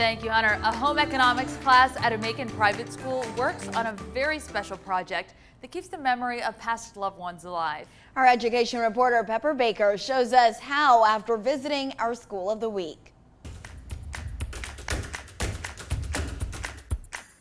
Thank you, Hunter. A home economics class at a Macon private school works on a very special project that keeps the memory of past loved ones alive. Our education reporter Pepper Baker shows us how after visiting our school of the week.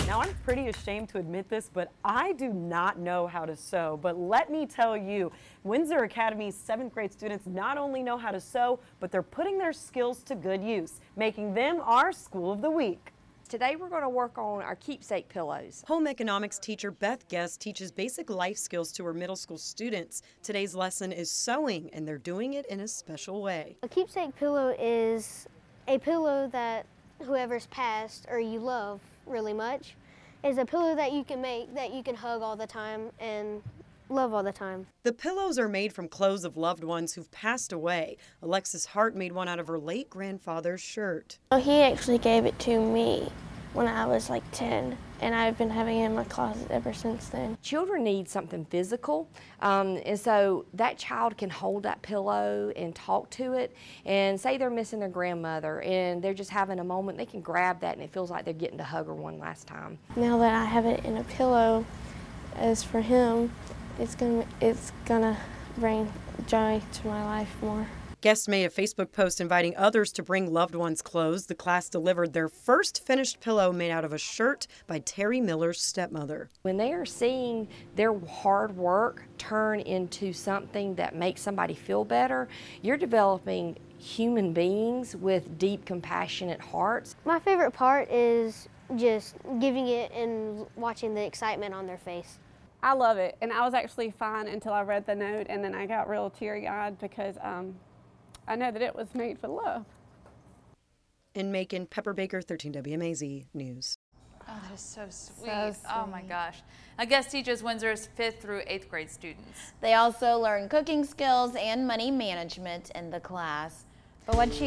Now, I'm pretty ashamed to admit this, but I do not know how to sew. But let me tell you, Windsor Academy's seventh grade students not only know how to sew, but they're putting their skills to good use, making them our school of the week. Today we're going to work on our keepsake pillows. Home economics teacher Beth Guest teaches basic life skills to her middle school students. Today's lesson is sewing, and they're doing it in a special way. A keepsake pillow is a pillow that whoever's passed or you love really much is a pillow that you can make that you can hug all the time and love all the time. The pillows are made from clothes of loved ones who've passed away. Alexis Hart made one out of her late grandfather's shirt. He actually gave it to me when I was like 10 and I've been having it in my closet ever since then. Children need something physical, um, and so that child can hold that pillow and talk to it. And say they're missing their grandmother and they're just having a moment, they can grab that and it feels like they're getting to hug her one last time. Now that I have it in a pillow, as for him, it's gonna it's gonna bring joy to my life more. Guest made a Facebook post inviting others to bring loved ones clothes. The class delivered their first finished pillow made out of a shirt by Terry Miller's stepmother. When they are seeing their hard work turn into something that makes somebody feel better, you're developing human beings with deep, compassionate hearts. My favorite part is just giving it and watching the excitement on their face. I love it, and I was actually fine until I read the note, and then I got real teary-eyed because um, I know that it was made for love. In Macon, Pepper Baker, 13 WMAZ News. Oh, that is so sweet. so sweet. Oh my gosh. A guest teaches Windsor's fifth through eighth grade students. They also learn cooking skills and money management in the class. But what she